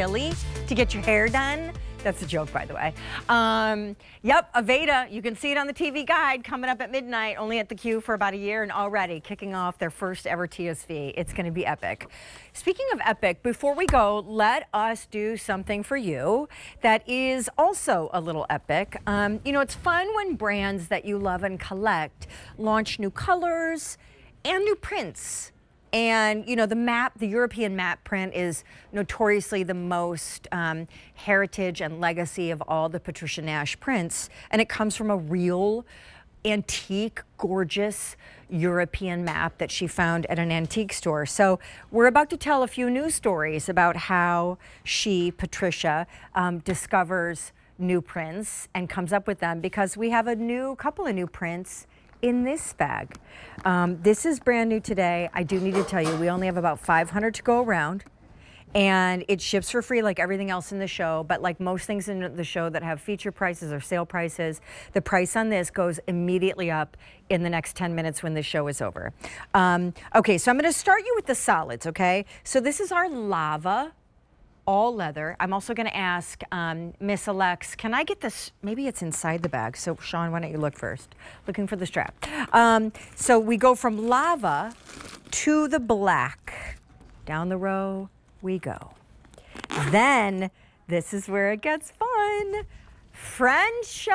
Philly to get your hair done. That's a joke, by the way. Um, yep, Aveda, you can see it on the TV guide coming up at midnight, only at the queue for about a year and already kicking off their first ever TSV. It's going to be epic. Speaking of epic, before we go, let us do something for you that is also a little epic. Um, you know, it's fun when brands that you love and collect launch new colors and new prints. And, you know, the map, the European map print is notoriously the most um, heritage and legacy of all the Patricia Nash prints. And it comes from a real antique, gorgeous European map that she found at an antique store. So we're about to tell a few news stories about how she, Patricia, um, discovers new prints and comes up with them because we have a new couple of new prints in this bag. Um, this is brand new today. I do need to tell you, we only have about 500 to go around and it ships for free like everything else in the show but like most things in the show that have feature prices or sale prices the price on this goes immediately up in the next 10 minutes when the show is over um, okay so i'm going to start you with the solids okay so this is our lava all leather. I'm also going to ask um, Miss Alex, can I get this? Maybe it's inside the bag. So Sean, why don't you look first? Looking for the strap. Um, so we go from lava to the black. Down the row we go. Then this is where it gets fun. French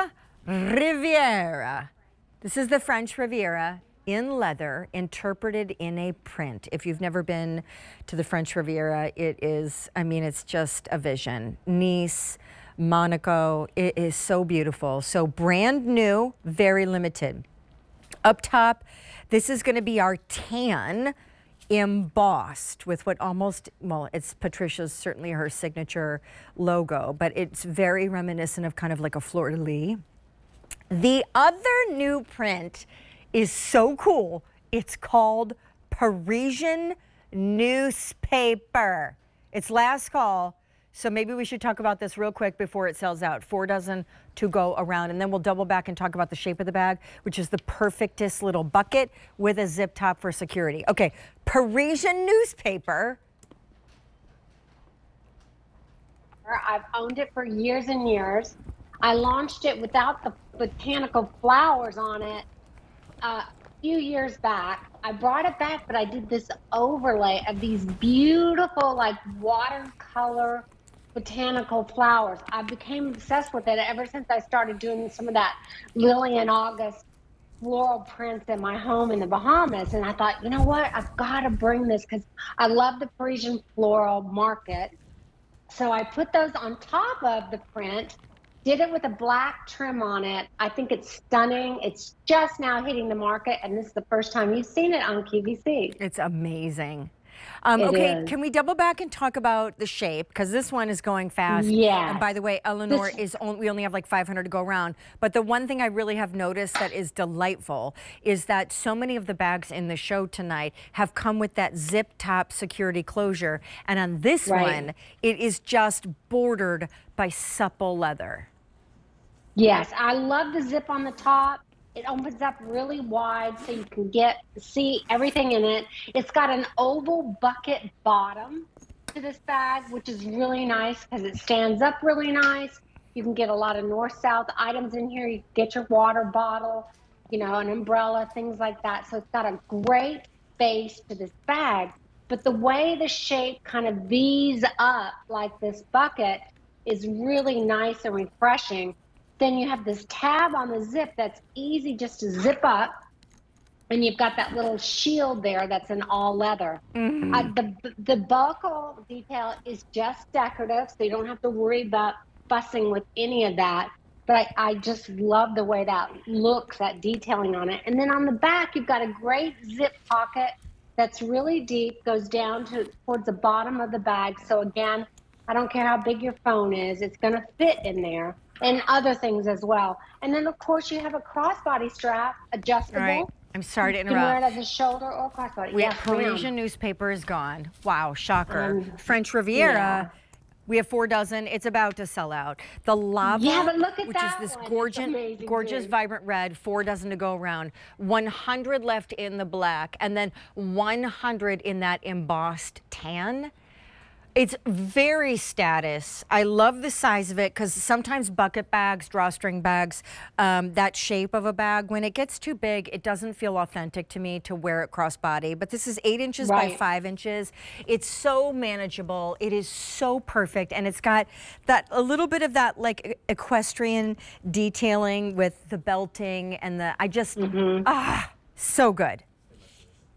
Riviera. This is the French Riviera in leather interpreted in a print. If you've never been to the French Riviera, it is, I mean, it's just a vision. Nice, Monaco, it is so beautiful. So brand new, very limited. Up top, this is gonna be our tan embossed with what almost, well, it's Patricia's certainly her signature logo, but it's very reminiscent of kind of like a fleur-de-lis. The other new print is so cool. It's called Parisian newspaper. It's last call. So maybe we should talk about this real quick before it sells out. Four dozen to go around. And then we'll double back and talk about the shape of the bag, which is the perfectest little bucket with a zip top for security. Okay, Parisian newspaper. I've owned it for years and years. I launched it without the botanical flowers on it a few years back. I brought it back, but I did this overlay of these beautiful, like watercolor botanical flowers. I became obsessed with it ever since I started doing some of that Lily August floral prints in my home in the Bahamas. And I thought, you know what? I've got to bring this because I love the Parisian floral market. So I put those on top of the print did it with a black trim on it. I think it's stunning. It's just now hitting the market, and this is the first time you've seen it on QVC. It's amazing. Um, okay, is. can we double back and talk about the shape? Because this one is going fast. Yeah. And by the way, Elanor this... is only, we only have like 500 to go around. But the one thing I really have noticed that is delightful is that so many of the bags in the show tonight have come with that zip top security closure. And on this right. one, it is just bordered by supple leather. Yes, I love the zip on the top. It opens up really wide so you can get see everything in it. It's got an oval bucket bottom to this bag, which is really nice because it stands up really nice. You can get a lot of north-south items in here. You get your water bottle, you know, an umbrella, things like that. So it's got a great base to this bag. But the way the shape kind of V's up like this bucket is really nice and refreshing. Then you have this tab on the zip that's easy just to zip up. And you've got that little shield there that's in all leather. Mm-hmm. Uh, the the buckle detail is just decorative, so you don't have to worry about fussing with any of that. But I, I just love the way that looks, that detailing on it. And then on the back, you've got a great zip pocket that's really deep, goes down to towards the bottom of the bag. So again, I don't care how big your phone is, it's going to fit in there and other things as well. And then of course you have a crossbody strap, adjustable. Right. I'm sorry to interrupt. You can wear it as a shoulder or crossbody. We, yes, Parisian newspaper is gone. Wow, shocker. Um, French Riviera. Yeah. We have four dozen. It's about to sell out. The lava, yeah, but look at which is this one. gorgeous, gorgeous, too. vibrant red. Four dozen to go around. 100 left in the black, and then 100 in that embossed tan It's very status. I love the size of it because sometimes bucket bags, drawstring bags, um, that shape of a bag, when it gets too big, it doesn't feel authentic to me to wear it crossbody. But this is eight inches right. by five inches. It's so manageable. It is so perfect. And it's got that a little bit of that like equestrian detailing with the belting and the, I just, mm -hmm. ah, so good.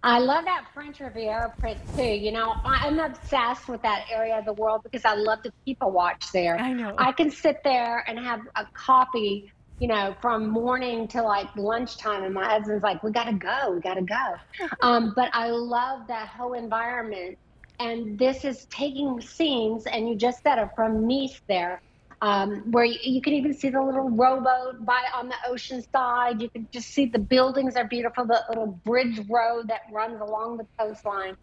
I love that French Riviera print too. You know, I'm obsessed with that area of the world because I love to people watch there. I know. I can sit there and have a coffee, you know, from morning to like lunchtime, and my husband's like, "We gotta go, we gotta go." um, but I love that whole environment, and this is taking scenes, and you just said it from Nice there um, where you, you, can even see the little rowboat by on the ocean side. You can just see the buildings are beautiful. The little bridge road that runs along the coastline,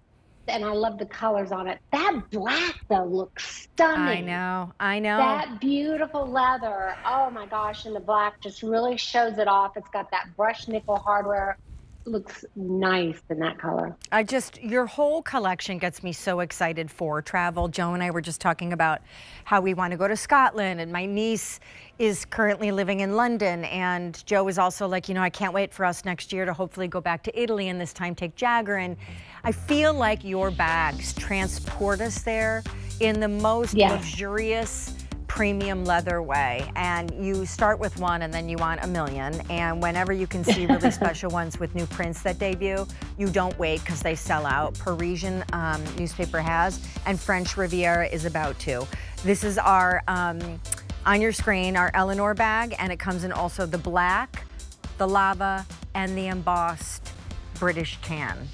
and I love the colors on it. That black though looks stunning. I know, I know. That beautiful leather. Oh my gosh, and the black just really shows it off. It's got that brushed nickel hardware looks nice in that color. I just, your whole collection gets me so excited for travel. Joe and I were just talking about how we want to go to Scotland and my niece is currently living in London and Joe is also like, you know, I can't wait for us next year to hopefully go back to Italy and this time take Jagger. And I feel like your bags transport us there in the most yes. luxurious, premium leather way. And you start with one and then you want a million. And whenever you can see really special ones with new prints that debut, you don't wait because they sell out. Parisian um, newspaper has, and French Riviera is about to. This is our, um, on your screen, our Elanor bag, and it comes in also the black, the lava, and the embossed British tan.